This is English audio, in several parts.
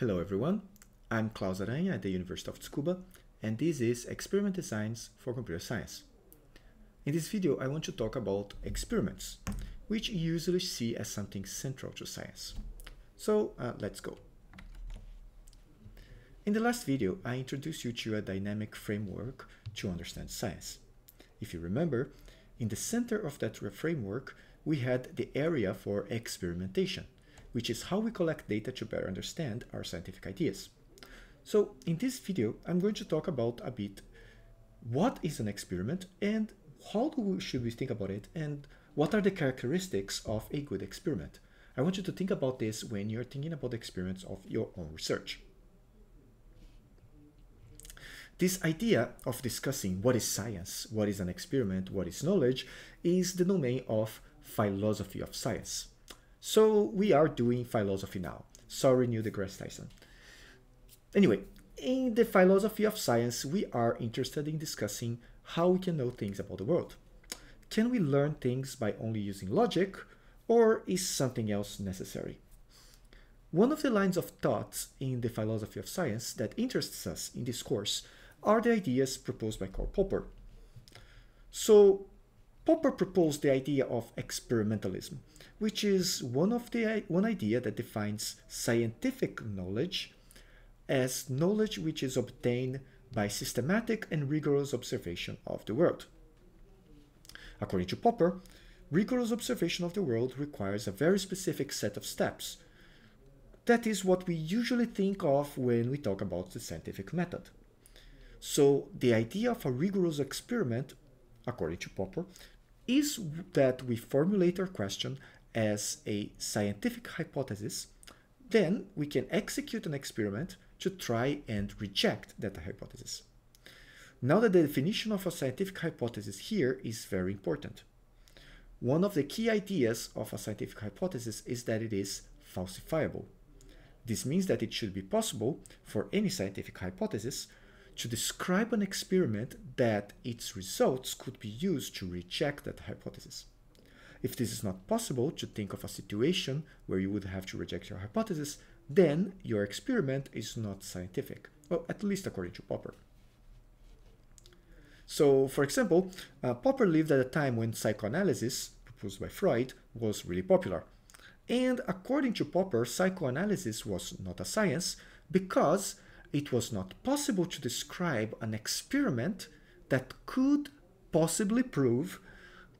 Hello everyone, I'm Claus Aranha at the University of Tsukuba and this is Experiment Designs for Computer Science. In this video I want to talk about experiments, which you usually see as something central to science. So uh, let's go. In the last video I introduced you to a dynamic framework to understand science. If you remember, in the center of that framework we had the area for experimentation which is how we collect data to better understand our scientific ideas. So in this video, I'm going to talk about a bit what is an experiment and how we, should we think about it and what are the characteristics of a good experiment. I want you to think about this when you're thinking about the experiments of your own research. This idea of discussing what is science, what is an experiment, what is knowledge, is the domain of philosophy of science. So we are doing philosophy now. Sorry, Neil deGrasse Tyson. Anyway, in the philosophy of science, we are interested in discussing how we can know things about the world. Can we learn things by only using logic, or is something else necessary? One of the lines of thought in the philosophy of science that interests us in this course are the ideas proposed by Karl Popper. So, Popper proposed the idea of experimentalism, which is one of the one idea that defines scientific knowledge as knowledge which is obtained by systematic and rigorous observation of the world. According to Popper, rigorous observation of the world requires a very specific set of steps. That is what we usually think of when we talk about the scientific method. So the idea of a rigorous experiment, according to Popper, is that we formulate our question as a scientific hypothesis, then we can execute an experiment to try and reject that hypothesis. Now the definition of a scientific hypothesis here is very important. One of the key ideas of a scientific hypothesis is that it is falsifiable. This means that it should be possible for any scientific hypothesis to describe an experiment that its results could be used to reject that hypothesis. If this is not possible, to think of a situation where you would have to reject your hypothesis, then your experiment is not scientific, well, at least according to Popper. So, for example, uh, Popper lived at a time when psychoanalysis, proposed by Freud, was really popular. And according to Popper, psychoanalysis was not a science because it was not possible to describe an experiment that could possibly prove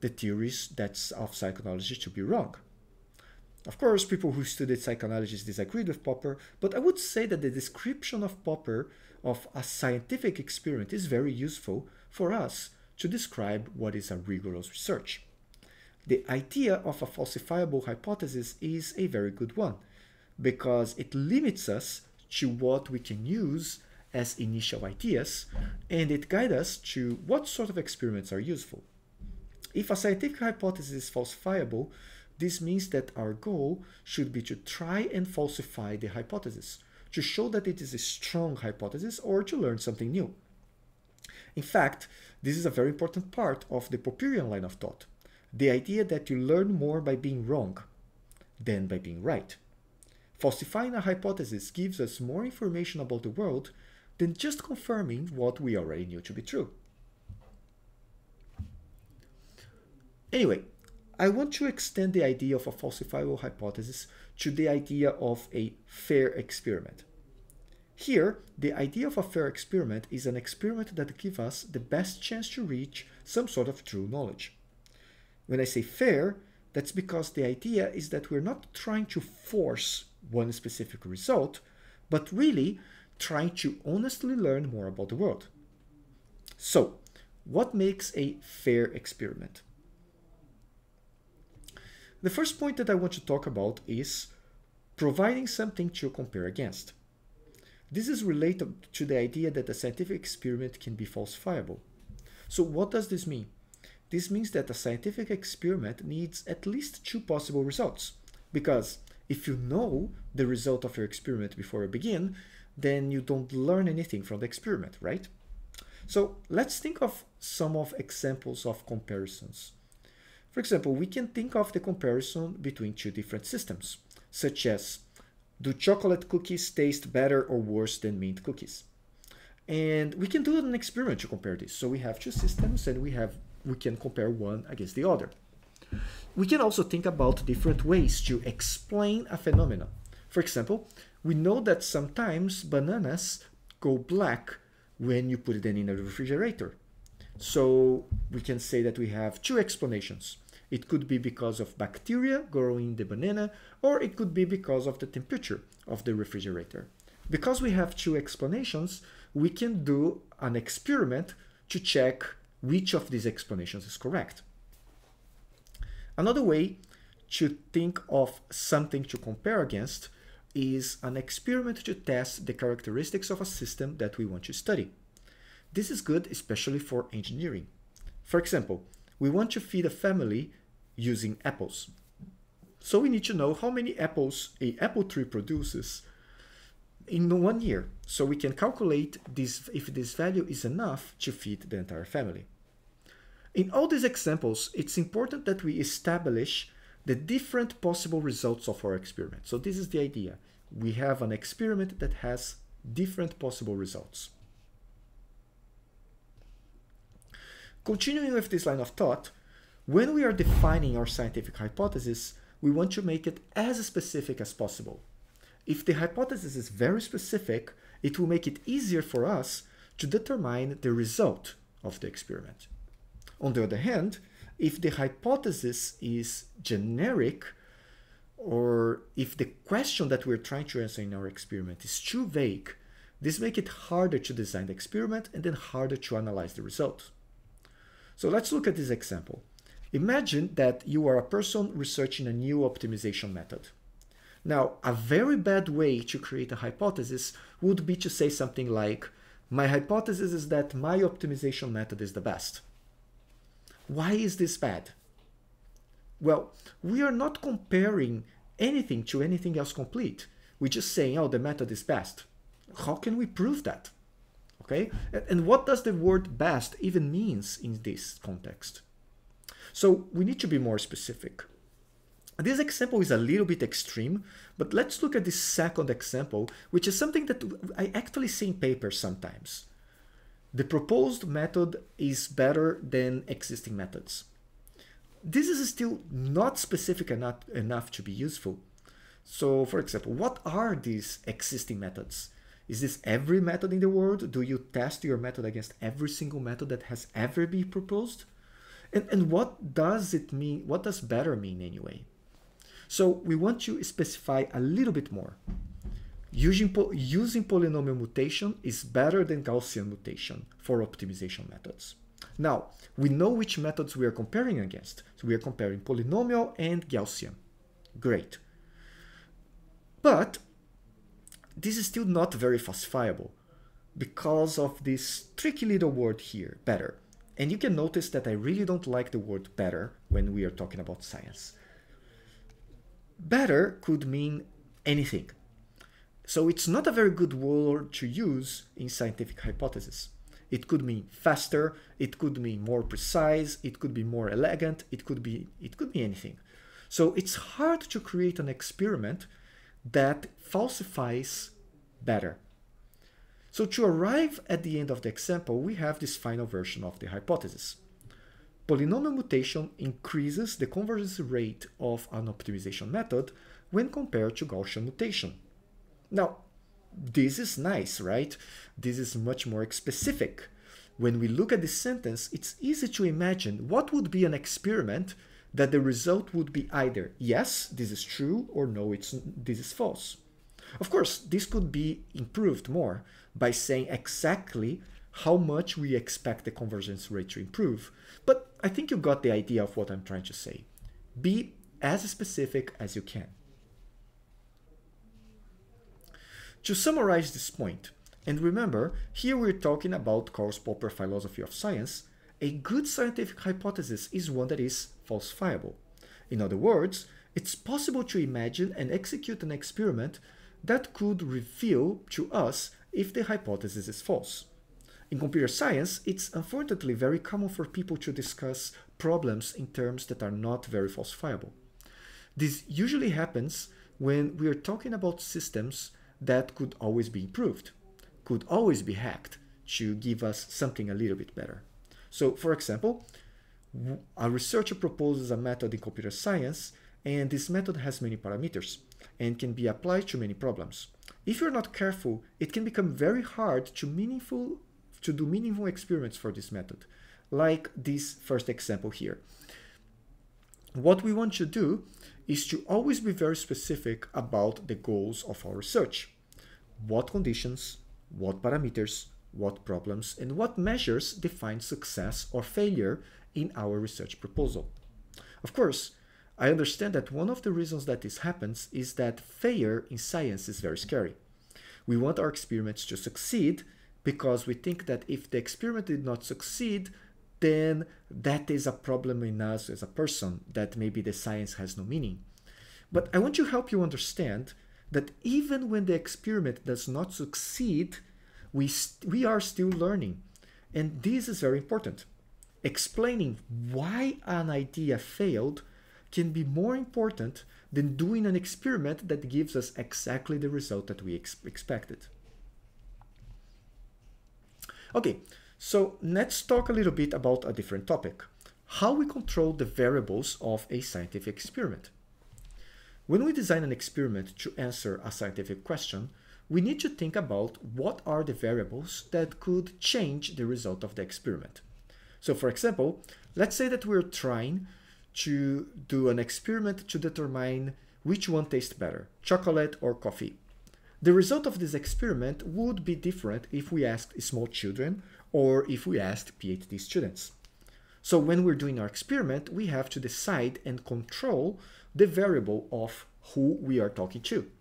the theories that's of psychology to be wrong. Of course, people who studied psychoanalysis disagreed with Popper, but I would say that the description of Popper of a scientific experiment is very useful for us to describe what is a rigorous research. The idea of a falsifiable hypothesis is a very good one because it limits us to what we can use as initial ideas and it guides us to what sort of experiments are useful. If a scientific hypothesis is falsifiable, this means that our goal should be to try and falsify the hypothesis, to show that it is a strong hypothesis or to learn something new. In fact, this is a very important part of the Popperian line of thought, the idea that you learn more by being wrong than by being right. Falsifying a hypothesis gives us more information about the world than just confirming what we already knew to be true. Anyway, I want to extend the idea of a falsifiable hypothesis to the idea of a fair experiment. Here, the idea of a fair experiment is an experiment that gives us the best chance to reach some sort of true knowledge. When I say fair, that's because the idea is that we're not trying to force one specific result, but really trying to honestly learn more about the world. So, what makes a fair experiment? The first point that I want to talk about is providing something to compare against. This is related to the idea that a scientific experiment can be falsifiable. So what does this mean? This means that a scientific experiment needs at least two possible results. Because if you know the result of your experiment before you begin, then you don't learn anything from the experiment, right? So let's think of some of examples of comparisons. For example, we can think of the comparison between two different systems, such as Do chocolate cookies taste better or worse than mint cookies? And we can do an experiment to compare this. So we have two systems and we have we can compare one against the other. We can also think about different ways to explain a phenomenon. For example, we know that sometimes bananas go black when you put them in a refrigerator. So we can say that we have two explanations. It could be because of bacteria growing the banana, or it could be because of the temperature of the refrigerator. Because we have two explanations, we can do an experiment to check which of these explanations is correct. Another way to think of something to compare against is an experiment to test the characteristics of a system that we want to study. This is good especially for engineering. For example, we want to feed a family using apples. So we need to know how many apples a apple tree produces in one year. So we can calculate this if this value is enough to feed the entire family. In all these examples, it's important that we establish the different possible results of our experiment. So this is the idea. We have an experiment that has different possible results. Continuing with this line of thought, when we are defining our scientific hypothesis, we want to make it as specific as possible. If the hypothesis is very specific, it will make it easier for us to determine the result of the experiment. On the other hand, if the hypothesis is generic, or if the question that we're trying to answer in our experiment is too vague, this makes it harder to design the experiment and then harder to analyze the result. So let's look at this example. Imagine that you are a person researching a new optimization method. Now, a very bad way to create a hypothesis would be to say something like, my hypothesis is that my optimization method is the best. Why is this bad? Well, we are not comparing anything to anything else complete. We're just saying, oh, the method is best. How can we prove that? Okay, and what does the word best even means in this context? So we need to be more specific. This example is a little bit extreme, but let's look at this second example, which is something that I actually see in papers sometimes. The proposed method is better than existing methods. This is still not specific enough, enough to be useful. So for example, what are these existing methods? Is this every method in the world? Do you test your method against every single method that has ever been proposed? And, and what does it mean? What does better mean anyway? So we want to specify a little bit more. Using, using polynomial mutation is better than Gaussian mutation for optimization methods. Now, we know which methods we are comparing against. So we are comparing polynomial and Gaussian. Great. But this is still not very falsifiable because of this tricky little word here, better. And you can notice that I really don't like the word better when we are talking about science. Better could mean anything. So it's not a very good word to use in scientific hypothesis. It could mean faster, it could mean more precise, it could be more elegant, it could be it could be anything. So it's hard to create an experiment that falsifies better. So to arrive at the end of the example, we have this final version of the hypothesis. Polynomial mutation increases the convergence rate of an optimization method when compared to Gaussian mutation. Now, this is nice, right? This is much more specific. When we look at this sentence, it's easy to imagine what would be an experiment that the result would be either yes, this is true, or no, it's this is false. Of course, this could be improved more by saying exactly how much we expect the convergence rate to improve. But I think you got the idea of what I'm trying to say. Be as specific as you can. To summarize this point, and remember, here we're talking about Karl Popper philosophy of science, a good scientific hypothesis is one that is falsifiable. In other words, it's possible to imagine and execute an experiment that could reveal to us if the hypothesis is false. In computer science, it's unfortunately very common for people to discuss problems in terms that are not very falsifiable. This usually happens when we are talking about systems that could always be improved, could always be hacked to give us something a little bit better. So, for example, a researcher proposes a method in computer science, and this method has many parameters and can be applied to many problems. If you're not careful, it can become very hard to meaningful to do meaningful experiments for this method, like this first example here. What we want to do is to always be very specific about the goals of our research. What conditions, what parameters, what problems, and what measures define success or failure in our research proposal. Of course, I understand that one of the reasons that this happens is that failure in science is very scary. We want our experiments to succeed because we think that if the experiment did not succeed, then that is a problem in us as a person, that maybe the science has no meaning. But I want to help you understand that even when the experiment does not succeed, we, we are still learning. And this is very important. Explaining why an idea failed can be more important than doing an experiment that gives us exactly the result that we ex expected. Okay, so let's talk a little bit about a different topic. How we control the variables of a scientific experiment. When we design an experiment to answer a scientific question, we need to think about what are the variables that could change the result of the experiment. So for example, let's say that we're trying to do an experiment to determine which one tastes better, chocolate or coffee. The result of this experiment would be different if we asked small children or if we asked PhD students. So when we're doing our experiment, we have to decide and control the variable of who we are talking to.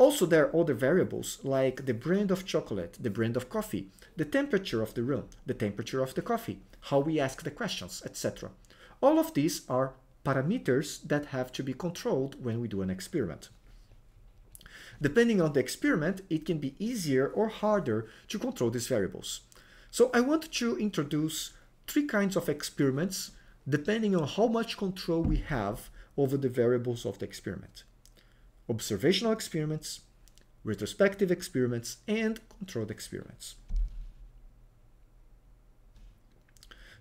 Also, there are other variables like the brand of chocolate, the brand of coffee, the temperature of the room, the temperature of the coffee, how we ask the questions, etc. All of these are parameters that have to be controlled when we do an experiment. Depending on the experiment, it can be easier or harder to control these variables. So I want to introduce three kinds of experiments depending on how much control we have over the variables of the experiment. Observational experiments, retrospective experiments, and controlled experiments.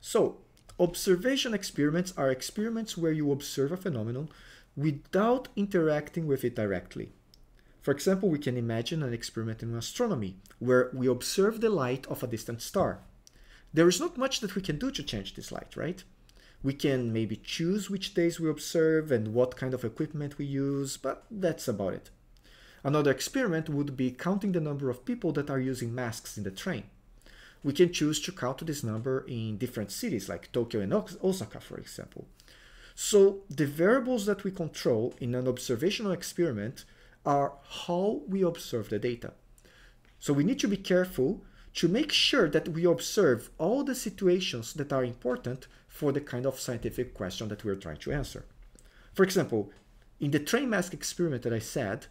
So Observation experiments are experiments where you observe a phenomenon without interacting with it directly. For example, we can imagine an experiment in astronomy where we observe the light of a distant star. There is not much that we can do to change this light, right? We can maybe choose which days we observe and what kind of equipment we use, but that's about it. Another experiment would be counting the number of people that are using masks in the train we can choose to count this number in different cities like Tokyo and Osaka, for example. So the variables that we control in an observational experiment are how we observe the data. So we need to be careful to make sure that we observe all the situations that are important for the kind of scientific question that we're trying to answer. For example, in the train mask experiment that I said,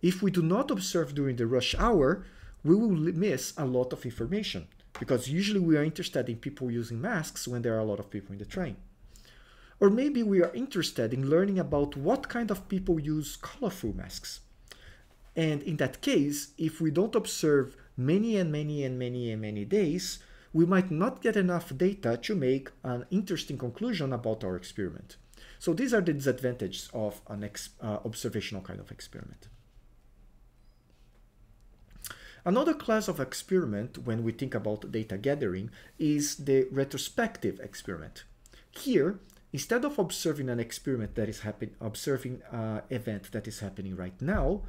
if we do not observe during the rush hour, we will miss a lot of information because usually we are interested in people using masks when there are a lot of people in the train. Or maybe we are interested in learning about what kind of people use colorful masks. And in that case, if we don't observe many and many and many and many days, we might not get enough data to make an interesting conclusion about our experiment. So these are the disadvantages of an uh, observational kind of experiment. Another class of experiment when we think about data gathering is the retrospective experiment. Here, instead of observing an experiment that is happening, observing an event that is happening right now,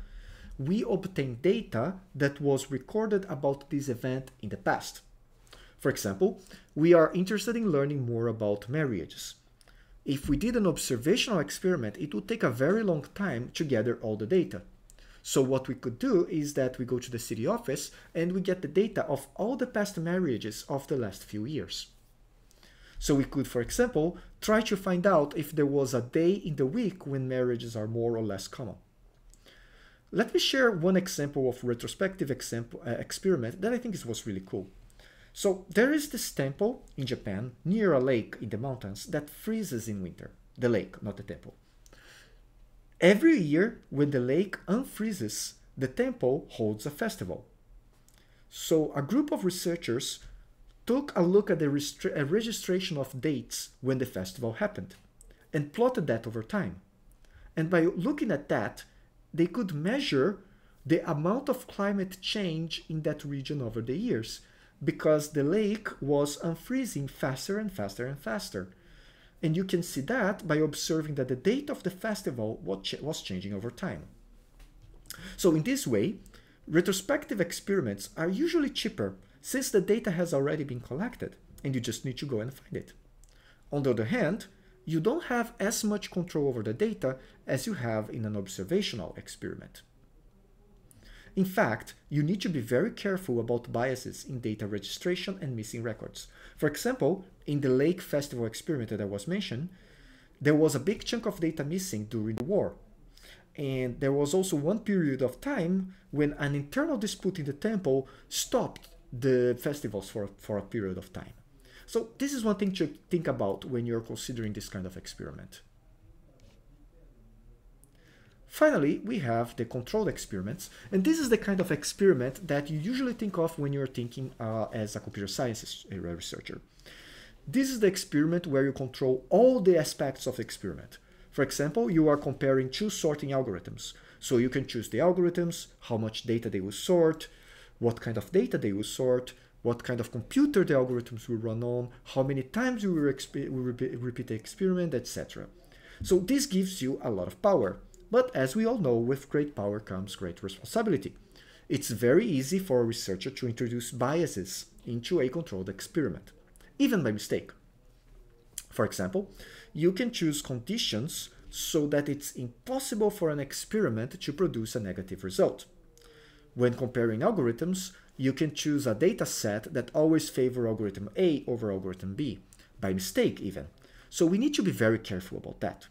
we obtain data that was recorded about this event in the past. For example, we are interested in learning more about marriages. If we did an observational experiment, it would take a very long time to gather all the data. So what we could do is that we go to the city office and we get the data of all the past marriages of the last few years. So we could, for example, try to find out if there was a day in the week when marriages are more or less common. Let me share one example of retrospective example, uh, experiment that I think was really cool. So there is this temple in Japan near a lake in the mountains that freezes in winter. The lake, not the temple. Every year, when the lake unfreezes, the temple holds a festival. So a group of researchers took a look at the registration of dates when the festival happened and plotted that over time. And by looking at that, they could measure the amount of climate change in that region over the years because the lake was unfreezing faster and faster and faster. And you can see that by observing that the date of the festival was changing over time. So in this way, retrospective experiments are usually cheaper since the data has already been collected and you just need to go and find it. On the other hand, you don't have as much control over the data as you have in an observational experiment. In fact, you need to be very careful about biases in data registration and missing records. For example, in the Lake Festival experiment that I was mentioned, there was a big chunk of data missing during the war. And there was also one period of time when an internal dispute in the temple stopped the festivals for, for a period of time. So this is one thing to think about when you're considering this kind of experiment. Finally, we have the controlled experiments, and this is the kind of experiment that you usually think of when you're thinking uh, as a computer science researcher. This is the experiment where you control all the aspects of the experiment. For example, you are comparing two sorting algorithms. So you can choose the algorithms, how much data they will sort, what kind of data they will sort, what kind of computer the algorithms will run on, how many times you will, will repeat the experiment, etc. So this gives you a lot of power. But as we all know, with great power comes great responsibility. It's very easy for a researcher to introduce biases into a controlled experiment, even by mistake. For example, you can choose conditions so that it's impossible for an experiment to produce a negative result. When comparing algorithms, you can choose a data set that always favor algorithm A over algorithm B, by mistake even. So we need to be very careful about that.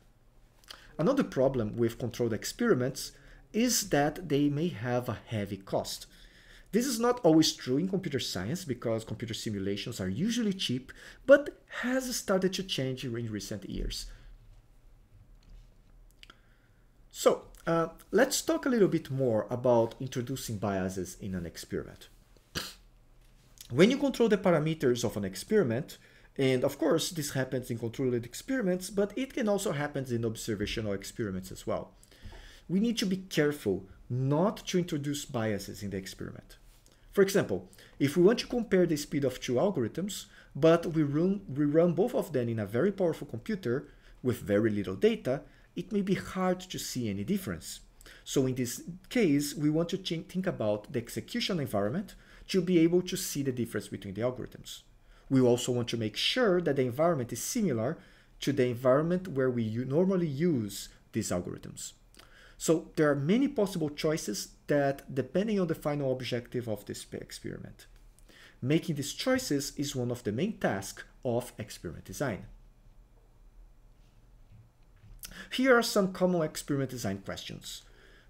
Another problem with controlled experiments is that they may have a heavy cost. This is not always true in computer science because computer simulations are usually cheap, but has started to change in recent years. So, uh, let's talk a little bit more about introducing biases in an experiment. When you control the parameters of an experiment, and of course, this happens in controlled experiments, but it can also happen in observational experiments as well. We need to be careful not to introduce biases in the experiment. For example, if we want to compare the speed of two algorithms, but we run, we run both of them in a very powerful computer with very little data, it may be hard to see any difference. So in this case, we want to think about the execution environment to be able to see the difference between the algorithms. We also want to make sure that the environment is similar to the environment where we normally use these algorithms. So there are many possible choices that depending on the final objective of this experiment. Making these choices is one of the main tasks of experiment design. Here are some common experiment design questions.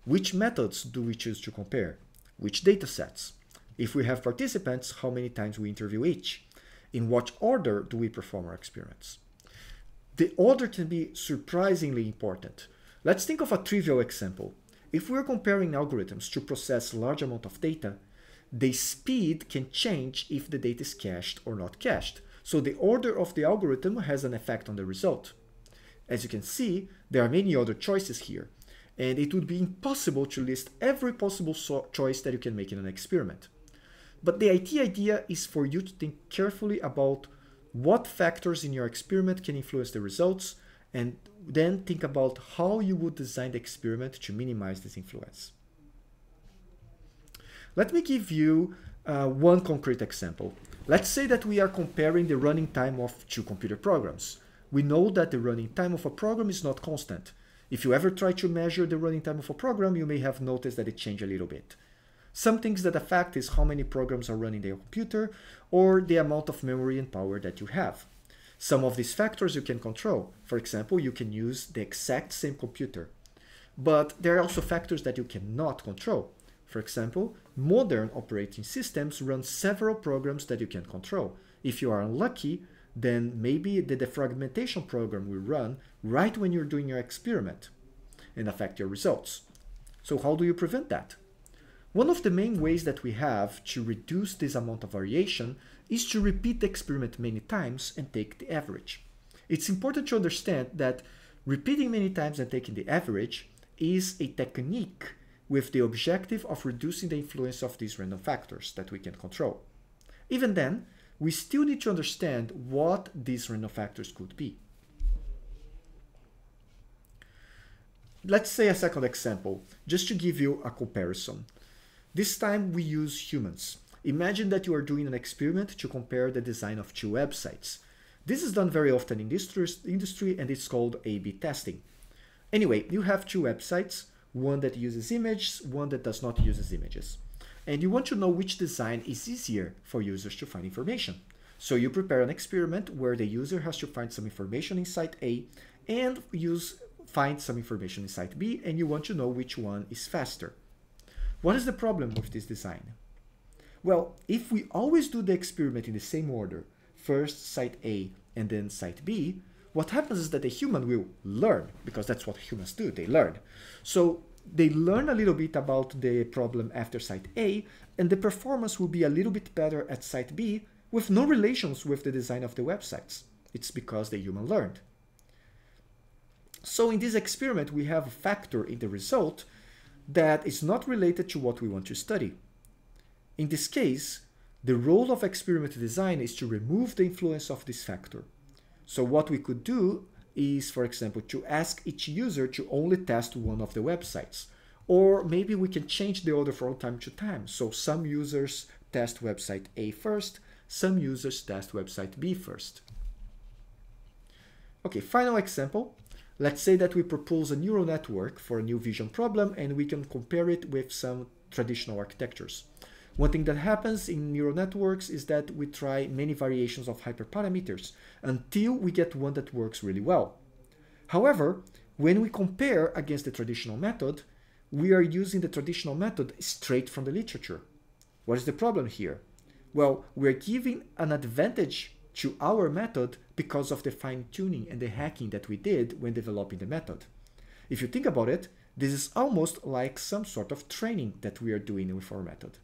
Which methods do we choose to compare? Which datasets? If we have participants, how many times we interview each? in what order do we perform our experiments. The order can be surprisingly important. Let's think of a trivial example. If we're comparing algorithms to process large amount of data, the speed can change if the data is cached or not cached. So the order of the algorithm has an effect on the result. As you can see, there are many other choices here, and it would be impossible to list every possible so choice that you can make in an experiment. But the IT idea is for you to think carefully about what factors in your experiment can influence the results and then think about how you would design the experiment to minimize this influence. Let me give you uh, one concrete example. Let's say that we are comparing the running time of two computer programs. We know that the running time of a program is not constant. If you ever try to measure the running time of a program, you may have noticed that it changed a little bit. Some things that affect is how many programs are running your computer or the amount of memory and power that you have. Some of these factors you can control. For example, you can use the exact same computer. But there are also factors that you cannot control. For example, modern operating systems run several programs that you can control. If you are unlucky, then maybe the defragmentation program will run right when you're doing your experiment. and affect your results. So how do you prevent that? One of the main ways that we have to reduce this amount of variation is to repeat the experiment many times and take the average. It's important to understand that repeating many times and taking the average is a technique with the objective of reducing the influence of these random factors that we can control. Even then, we still need to understand what these random factors could be. Let's say a second example, just to give you a comparison. This time we use humans. Imagine that you are doing an experiment to compare the design of two websites. This is done very often in this industry and it's called A-B testing. Anyway, you have two websites, one that uses images, one that does not use images. And you want to know which design is easier for users to find information. So you prepare an experiment where the user has to find some information in site A and use find some information in site B and you want to know which one is faster. What is the problem with this design? Well, if we always do the experiment in the same order, first site A and then site B, what happens is that the human will learn, because that's what humans do, they learn. So they learn a little bit about the problem after site A, and the performance will be a little bit better at site B with no relations with the design of the websites. It's because the human learned. So in this experiment, we have a factor in the result that is not related to what we want to study. In this case, the role of experiment design is to remove the influence of this factor. So what we could do is, for example, to ask each user to only test one of the websites. Or maybe we can change the order from time to time. So some users test website A first, some users test website B first. Okay, final example. Let's say that we propose a neural network for a new vision problem and we can compare it with some traditional architectures. One thing that happens in neural networks is that we try many variations of hyperparameters until we get one that works really well. However, when we compare against the traditional method, we are using the traditional method straight from the literature. What is the problem here? Well, we're giving an advantage to our method because of the fine tuning and the hacking that we did when developing the method. If you think about it, this is almost like some sort of training that we are doing with our method.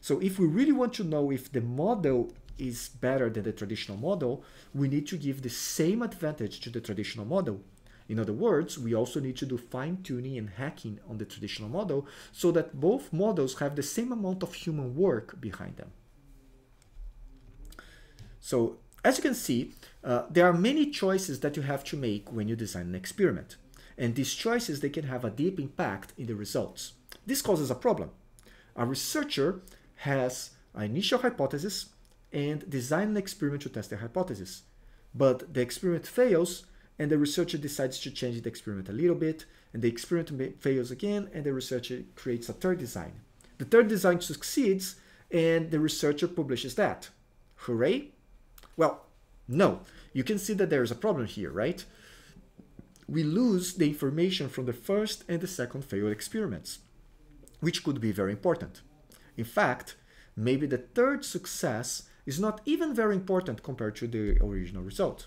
So if we really want to know if the model is better than the traditional model, we need to give the same advantage to the traditional model. In other words, we also need to do fine tuning and hacking on the traditional model so that both models have the same amount of human work behind them. So as you can see, uh, there are many choices that you have to make when you design an experiment. And these choices, they can have a deep impact in the results. This causes a problem. A researcher has an initial hypothesis and design an experiment to test the hypothesis. But the experiment fails and the researcher decides to change the experiment a little bit and the experiment fails again and the researcher creates a third design. The third design succeeds and the researcher publishes that. Hooray? Well, no. You can see that there is a problem here, right? We lose the information from the first and the second failed experiments, which could be very important. In fact, maybe the third success is not even very important compared to the original result.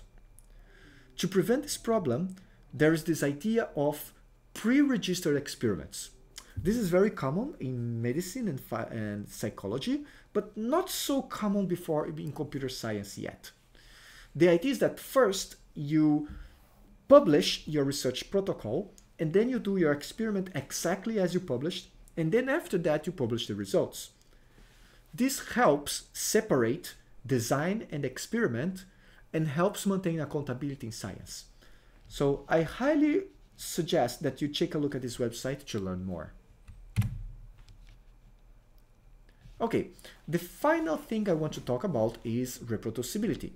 To prevent this problem, there is this idea of pre-registered experiments. This is very common in medicine and, and psychology, but not so common before in computer science yet. The idea is that first you publish your research protocol and then you do your experiment exactly as you published and then after that you publish the results. This helps separate design and experiment and helps maintain accountability in science. So I highly suggest that you take a look at this website to learn more. Okay, the final thing I want to talk about is reproducibility.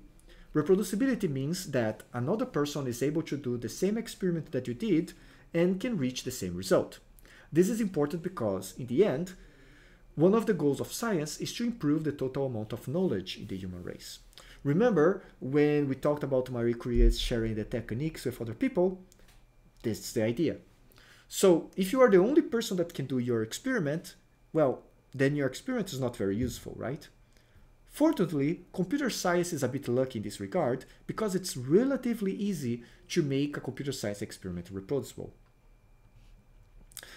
Reproducibility means that another person is able to do the same experiment that you did and can reach the same result. This is important because, in the end, one of the goals of science is to improve the total amount of knowledge in the human race. Remember when we talked about Marie Curie sharing the techniques with other people? This is the idea. So if you are the only person that can do your experiment, well, then your experiment is not very useful, right? Fortunately, computer science is a bit lucky in this regard because it's relatively easy to make a computer science experiment reproducible.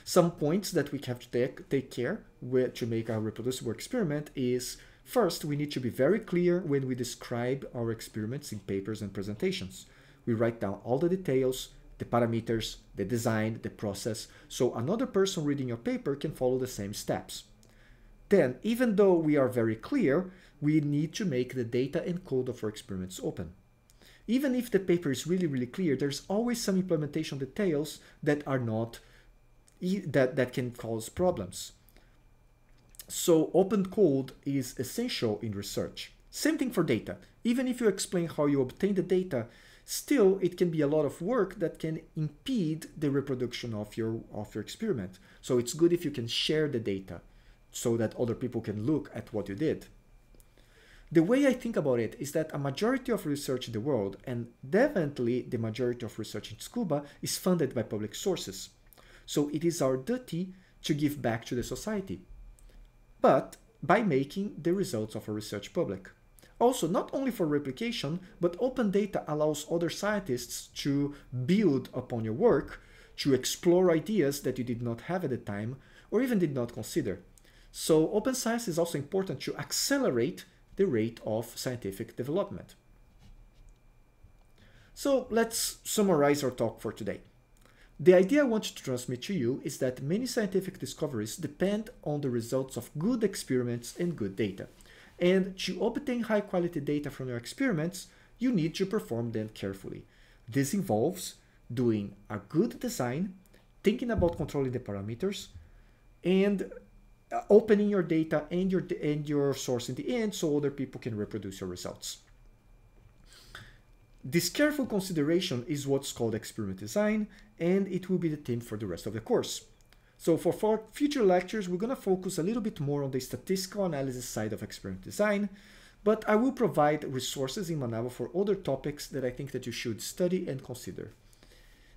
Some points that we have to take, take care with to make a reproducible experiment is first, we need to be very clear when we describe our experiments in papers and presentations. We write down all the details, the parameters, the design, the process, so another person reading your paper can follow the same steps. Then, even though we are very clear, we need to make the data and code of our experiments open. Even if the paper is really, really clear, there's always some implementation details that are not, that, that can cause problems. So open code is essential in research. Same thing for data. Even if you explain how you obtain the data, still it can be a lot of work that can impede the reproduction of your, of your experiment. So it's good if you can share the data so that other people can look at what you did. The way I think about it is that a majority of research in the world, and definitely the majority of research in Tsukuba, is funded by public sources. So it is our duty to give back to the society, but by making the results of our research public. Also, not only for replication, but open data allows other scientists to build upon your work, to explore ideas that you did not have at the time, or even did not consider. So open science is also important to accelerate the rate of scientific development. So let's summarize our talk for today. The idea I want to transmit to you is that many scientific discoveries depend on the results of good experiments and good data. And to obtain high quality data from your experiments, you need to perform them carefully. This involves doing a good design, thinking about controlling the parameters, and Uh, opening your data and your and your source in the end so other people can reproduce your results. This careful consideration is what's called experiment design, and it will be the theme for the rest of the course. So for, future lectures, we're going to focus a little bit more on the statistical analysis side of experiment design, but I will provide resources in Manaba for other topics that I think that you should study and consider.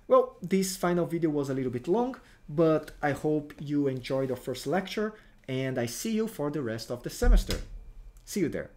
Well, this final video was a little bit long, but I hope you enjoyed our first lecture and I see you for the rest of the semester. See you there.